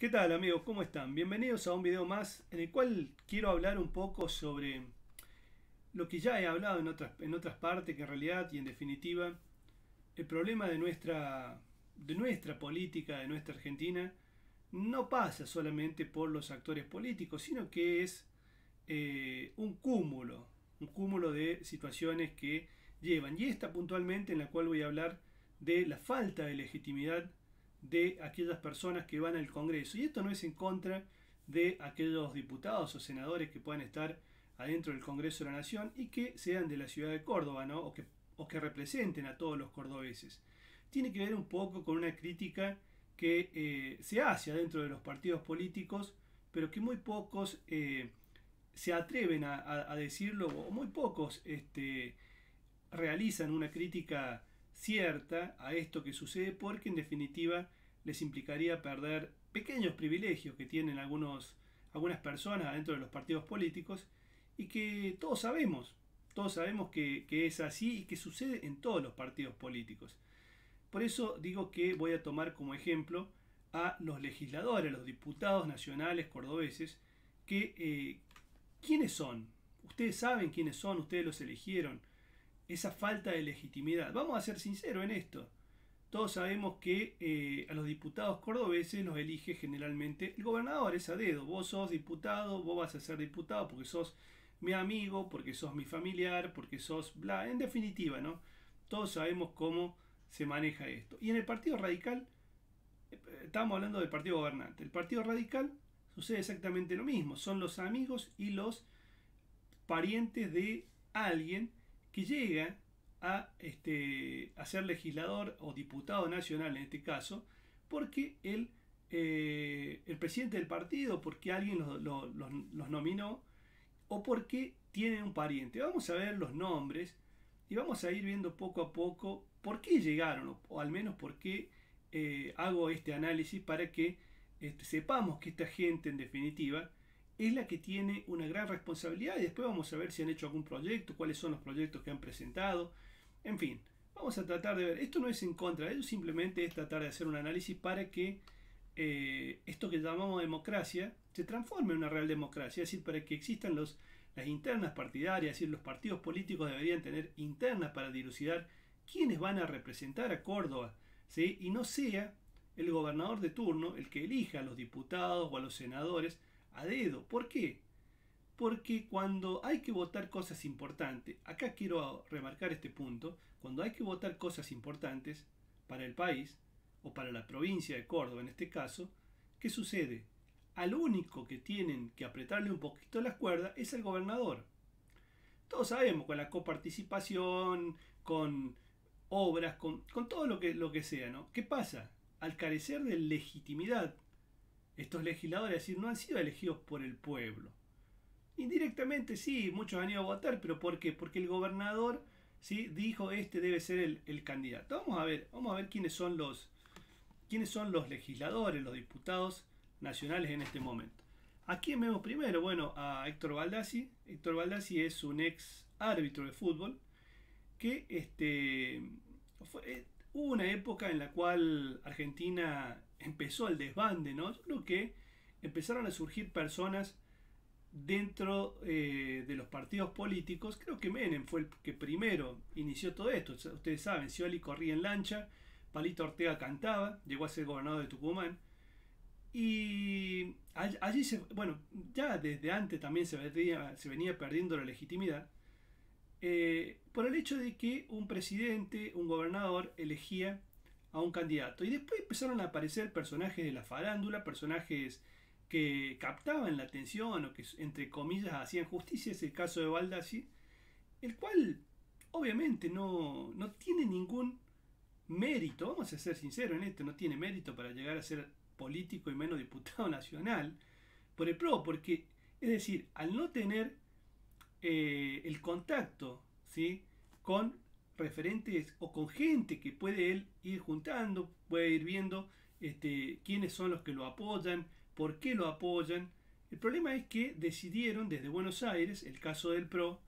¿Qué tal amigos? ¿Cómo están? Bienvenidos a un video más en el cual quiero hablar un poco sobre lo que ya he hablado en otras, en otras partes, que en realidad y en definitiva el problema de nuestra, de nuestra política, de nuestra Argentina, no pasa solamente por los actores políticos, sino que es eh, un cúmulo, un cúmulo de situaciones que llevan. Y esta puntualmente en la cual voy a hablar de la falta de legitimidad de aquellas personas que van al Congreso. Y esto no es en contra de aquellos diputados o senadores que puedan estar adentro del Congreso de la Nación y que sean de la ciudad de Córdoba, ¿no? o, que, o que representen a todos los cordobeses. Tiene que ver un poco con una crítica que eh, se hace adentro de los partidos políticos, pero que muy pocos eh, se atreven a, decirlo, o muy pocos este, realizan una crítica cierta a esto que sucede porque en definitiva les implicaría perder pequeños privilegios que tienen algunos, algunas personas dentro de los partidos políticos y que todos sabemos, todos sabemos que, que es así y que sucede en todos los partidos políticos. Por eso digo que voy a tomar como ejemplo a los legisladores, los diputados nacionales cordobeses, que eh, ¿quiénes son? Ustedes saben quiénes son, ustedes los eligieron, esa falta de legitimidad. Vamos a ser sinceros en esto. Todos sabemos que eh, a los diputados cordobeses los elige generalmente el gobernador, es a dedo. Vos sos diputado, vos vas a ser diputado porque sos mi amigo, porque sos mi familiar, porque sos bla. En definitiva, ¿no? Todos sabemos cómo se maneja esto. Y en el Partido Radical, eh, estamos hablando del Partido Gobernante. El Partido Radical sucede exactamente lo mismo. Son los amigos y los parientes de alguien que llega a, este, a ser legislador o diputado nacional en este caso, porque el, eh, el presidente del partido, porque alguien los, los, nominó, o porque tienen un pariente. Vamos a ver los nombres y vamos a ir viendo poco a poco por qué llegaron, o, al menos por qué eh, hago este análisis para que este, sepamos que esta gente en definitiva es la que tiene una gran responsabilidad y después vamos a ver si han hecho algún proyecto, cuáles son los proyectos que han presentado, en fin, vamos a tratar de ver, esto no es en contra de simplemente es tratar de hacer un análisis para que eh, esto que llamamos democracia se transforme en una real democracia, es decir, para que existan los, las internas partidarias, es decir, los partidos políticos deberían tener internas para dilucidar quiénes van a representar a Córdoba, ¿sí? y no sea el gobernador de turno el que elija a los diputados o a los senadores a dedo. ¿Por qué? Porque cuando hay que votar cosas importantes, acá quiero remarcar este punto, cuando hay que votar cosas importantes para el país, o para la provincia de Córdoba en este caso, ¿qué sucede? Al único que tienen que apretarle un poquito las cuerdas es el gobernador. Todos sabemos, con la coparticipación, con obras, con, todo lo que, lo que sea, ¿no? ¿Qué pasa? Al carecer de legitimidad estos legisladores, es decir, no han sido elegidos por el pueblo. Indirectamente sí, muchos han ido a votar, pero ¿por qué? Porque el gobernador ¿sí? dijo este debe ser el, candidato. Vamos a ver, vamos a ver quiénes son los quiénes son los legisladores, los diputados nacionales en este momento. Aquí vemos primero, bueno, a Héctor Baldassi. Héctor Baldassi es un ex árbitro de fútbol que este, eh, hubo una época en la cual Argentina empezó el desbande, ¿no? Yo que empezaron a surgir personas dentro eh, de los partidos políticos. Creo que Menem fue el que primero inició todo esto. Ustedes saben, Scioli corría en lancha, Palito Ortega cantaba, llegó a ser gobernador de Tucumán. Y allí, se, bueno, ya desde antes también se venía, se venía perdiendo la legitimidad. Eh, por el hecho de que un presidente, un gobernador, elegía a un candidato. Y después empezaron a aparecer personajes de la farándula, personajes que captaban la atención o que entre comillas hacían justicia, es el caso de Baldassi, el cual obviamente no, no tiene ningún mérito, vamos a ser sinceros en esto, no tiene mérito para llegar a ser político y menos diputado nacional por el PRO, porque es decir, al no tener eh, el contacto ¿sí? con referentes o con gente que puede él ir juntando, puede ir viendo este, quiénes son los que lo apoyan, por qué lo apoyan. El problema es que decidieron desde Buenos Aires, el caso del PRO,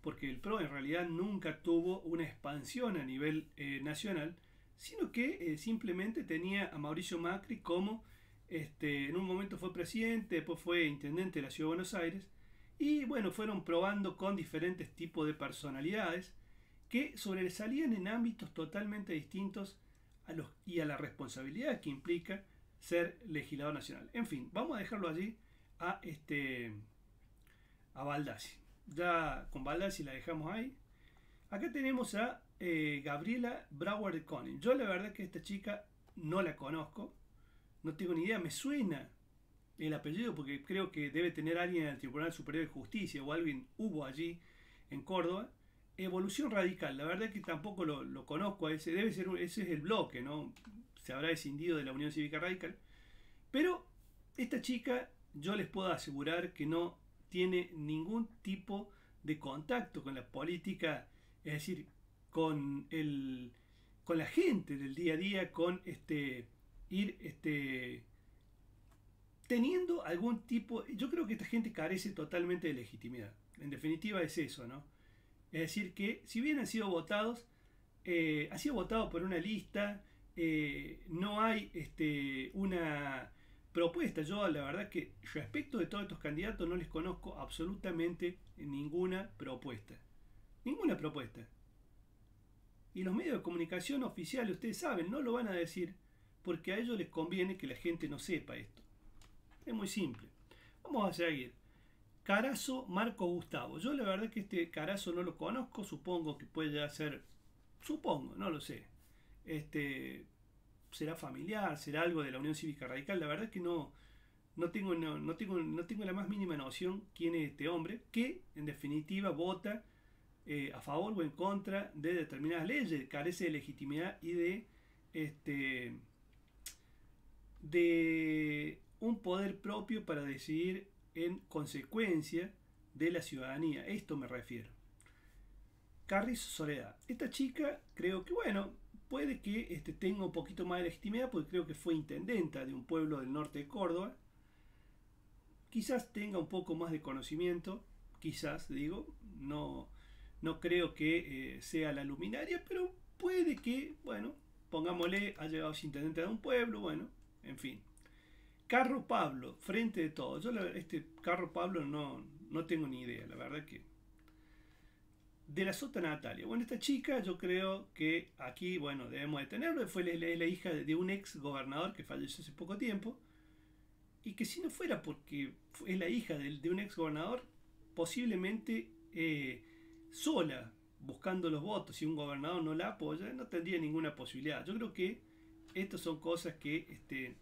porque el PRO en realidad nunca tuvo una expansión a nivel eh, nacional, sino que eh, simplemente tenía a Mauricio Macri como Este, en un momento fue presidente, después fue intendente de la Ciudad de Buenos Aires. Y bueno, fueron probando con diferentes tipos de personalidades que sobresalían en ámbitos totalmente distintos a los, y a la responsabilidad que implica ser legislador nacional. En fin, vamos a dejarlo allí a este a Baldassi. Ya con Baldassi la dejamos ahí. Acá tenemos a eh, Gabriela Brauer de Koning. Yo la verdad que esta chica no la conozco, no tengo ni idea, me suena el apellido porque creo que debe tener alguien en el Tribunal Superior de Justicia o alguien hubo allí en Córdoba. Evolución Radical, la verdad que tampoco lo, conozco, ese, debe ser, ese es el bloque, ¿no? Se habrá escindido de la Unión Cívica Radical. Pero esta chica, yo les puedo asegurar que no tiene ningún tipo de contacto con la política, es decir, con el con la gente del día a día, con este ir este teniendo algún tipo, yo creo que esta gente carece totalmente de legitimidad. En definitiva es eso, ¿no? Es decir, que si bien han sido votados, eh, ha sido votado por una lista, eh, no hay este, una propuesta. Yo la verdad que respecto de todos estos candidatos no les conozco absolutamente ninguna propuesta. Ninguna propuesta. Y los medios de comunicación oficiales, ustedes saben, no lo van a decir porque a ellos les conviene que la gente no sepa esto. Es muy simple. Vamos a seguir. Carazo Marco Gustavo. Yo la verdad que este Carazo no lo conozco, supongo que puede ser, supongo, no lo sé. Este será familiar, será algo de la Unión Cívica Radical. La verdad que no, no tengo, no, tengo, no tengo la más mínima noción quién es este hombre, que en definitiva vota eh, a favor o en contra de determinadas leyes, carece de legitimidad y de este de un poder propio para decidir en consecuencia de la ciudadanía. Esto me refiero. Carris Soledad. Esta chica creo que, bueno, puede que este, tenga un poquito más de legitimidad porque creo que fue intendenta de un pueblo del norte de Córdoba. Quizás tenga un poco más de conocimiento, quizás digo, no, no creo que eh, sea la luminaria, pero puede que, bueno, pongámosle, ha llegado a ser intendente de un pueblo, bueno, en fin. Carro Pablo, frente de todo. Yo este Carro Pablo no, no tengo ni idea, la verdad que. De la Sota Natalia. Bueno, esta chica yo creo que aquí, bueno, debemos de tenerlo. Fue la, hija de un ex gobernador que falleció hace poco tiempo. Y que si no fuera porque es la hija de, un ex gobernador, posiblemente eh, sola, buscando los votos, si un gobernador no la apoya, no tendría ninguna posibilidad. Yo creo que estas son cosas que este,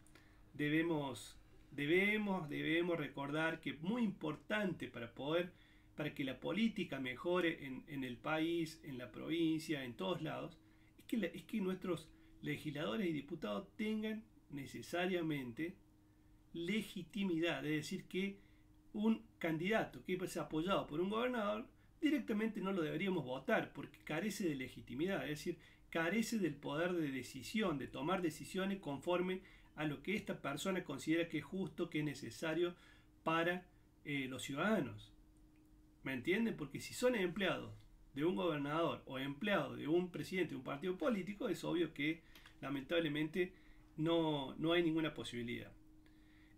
debemos, debemos, debemos recordar que es muy importante para poder, para que la política mejore en, el país, en la provincia, en todos lados, es que, es que nuestros legisladores y diputados tengan necesariamente legitimidad, es decir, que un candidato que es apoyado por un gobernador directamente no lo deberíamos votar porque carece de legitimidad, es decir, carece del poder de decisión, de tomar decisiones conforme a lo que esta persona considera que es justo, que es necesario para eh, los ciudadanos. ¿Me entienden? Porque si son empleados de un gobernador o empleados de un presidente de un partido político, es obvio que lamentablemente no, no hay ninguna posibilidad.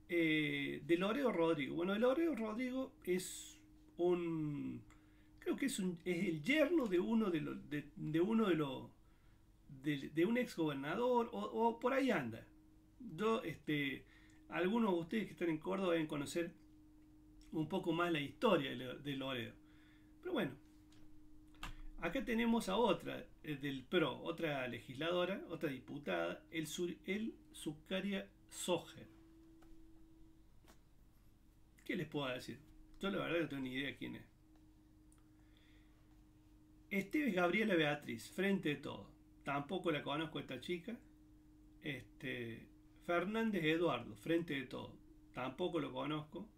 Eh, de Loreo Rodrigo. Bueno, de Loreo Rodrigo es un. Creo que es, un, es el yerno de uno de, los de de de, un ex gobernador o, por ahí anda. Yo, este, algunos de ustedes que están en Córdoba deben conocer un poco más la historia de Loredo. Pero bueno, acá tenemos a otra eh, del PRO, otra legisladora, otra diputada, el, el Zucaria Soger. ¿Qué les puedo decir? Yo la verdad no tengo ni idea quién es. Esteves Gabriela Beatriz, frente de todo. Tampoco la conozco esta chica. Este, Fernández Eduardo, frente de todo. Tampoco lo conozco.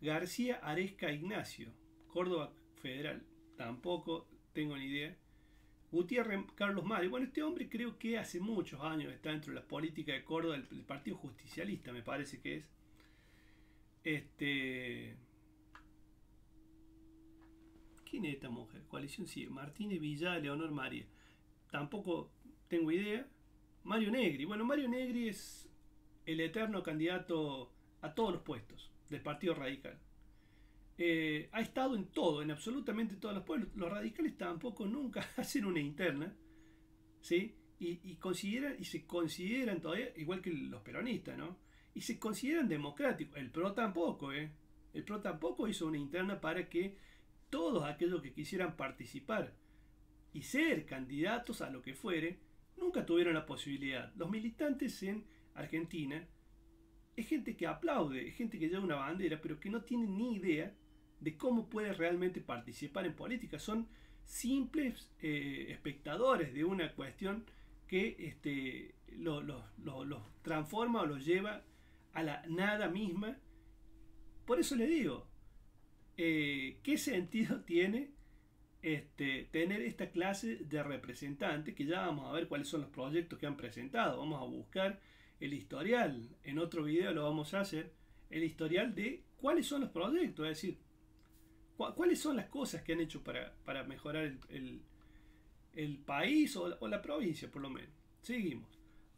García Aresca Ignacio, Córdoba Federal. Tampoco tengo ni idea. Gutiérrez Carlos Mario. Bueno, este hombre creo que hace muchos años está dentro de la política de Córdoba, del, Partido Justicialista, me parece que es. Este. ¿Quién es esta mujer? Coalición sí. Martínez Villa, Leonor María tampoco tengo idea. Mario Negri. Bueno, Mario Negri es el eterno candidato a todos los puestos del Partido Radical. Eh, ha estado en todo, en absolutamente todos los pueblos. Los radicales tampoco nunca hacen una interna, ¿sí? Y, consideran, y se consideran todavía, igual que los peronistas, ¿no? Y se consideran democráticos. El PRO tampoco, ¿eh? El PRO tampoco hizo una interna para que todos aquellos que quisieran participar y ser candidatos a lo que fuere, nunca tuvieron la posibilidad. Los militantes en Argentina es gente que aplaude, es gente que lleva una bandera, pero que no tiene ni idea de cómo puede realmente participar en política. Son simples eh, espectadores de una cuestión que este, los transforma o los lleva a la nada misma. Por eso le digo, eh, ¿qué sentido tiene este, tener esta clase de representantes? Que ya vamos a ver cuáles son los proyectos que han presentado. Vamos a buscar el historial. En otro video lo vamos a hacer. El historial de cuáles son los proyectos. Es decir, ¿Cuáles son las cosas que han hecho para, mejorar el, país o la, provincia, por lo menos? Seguimos.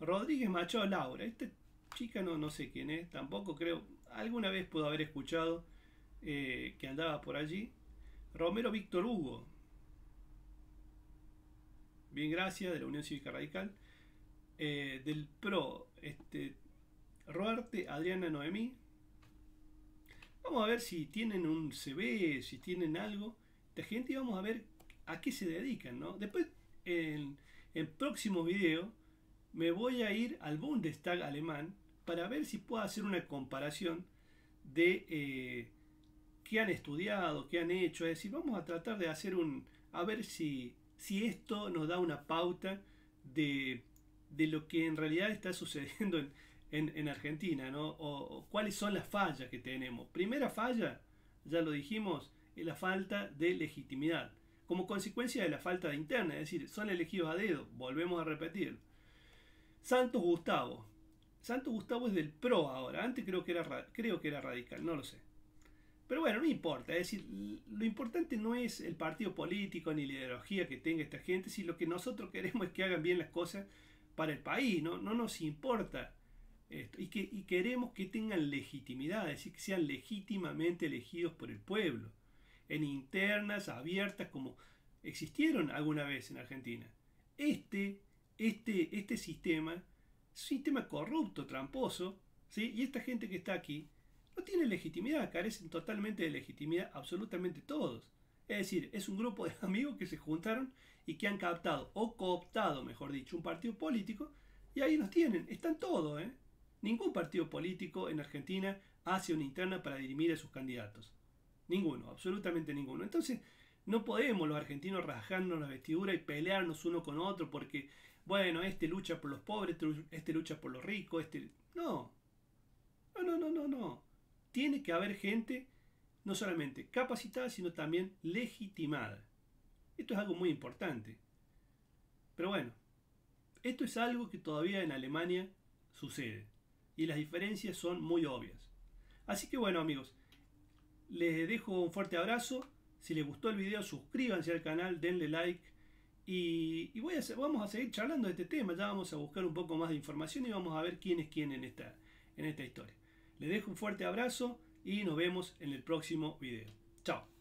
Rodríguez Machado Laura. Esta chica no, no sé quién es, tampoco creo. Alguna vez puedo haber escuchado eh, que andaba por allí. Romero Víctor Hugo. Bien, gracias, de la Unión Cívica Radical. Eh, del PRO, este, Roarte Adriana Noemí. Vamos a ver si tienen un CV, si tienen algo. de gente y vamos a ver a qué se dedican, ¿no? Después, en el próximo video, me voy a ir al Bundestag alemán para ver si puedo hacer una comparación de eh, qué han estudiado, qué han hecho. Es decir, vamos a tratar de hacer un... a ver si, si esto nos da una pauta de, de lo que en realidad está sucediendo en, en, Argentina, ¿no? O, cuáles son las fallas que tenemos. Primera falla, ya lo dijimos, es la falta de legitimidad, como consecuencia de la falta de interna, es decir, son elegidos a dedo, volvemos a repetir. Santos Gustavo. Santos Gustavo es del PRO ahora, antes creo que era, creo que era radical, no lo sé. Pero bueno, no importa, es decir, lo importante no es el partido político ni la ideología que tenga esta gente, si lo que nosotros queremos es que hagan bien las cosas para el país, no, no nos importa y, que, queremos que tengan legitimidad, es decir, que sean legítimamente elegidos por el pueblo, en internas, abiertas, como existieron alguna vez en Argentina. Este, este, este sistema sistema corrupto, tramposo, ¿sí? y esta gente que está aquí no tiene legitimidad, carecen totalmente de legitimidad absolutamente todos. Es decir, es un grupo de amigos que se juntaron y que han captado o cooptado, mejor dicho, un partido político y ahí nos tienen. Están todos, ¿eh? Ningún partido político en Argentina hace una interna para dirimir a sus candidatos. Ninguno, absolutamente ninguno. Entonces, no podemos los argentinos rasgarnos la vestidura y pelearnos uno con otro porque, bueno, este lucha por los pobres, este, lucha por los ricos, este... No. Tiene que haber gente no solamente capacitada, sino también legitimada. Esto es algo muy importante. Pero bueno, esto es algo que todavía en Alemania sucede y las diferencias son muy obvias. Así que bueno amigos, les dejo un fuerte abrazo. Si les gustó el video, suscríbanse al canal, denle like. Y, voy a vamos a seguir charlando de este tema. Ya vamos a buscar un poco más de información y vamos a ver quién es quién en esta, en esta historia. Les dejo un fuerte abrazo y nos vemos en el próximo video. Chao.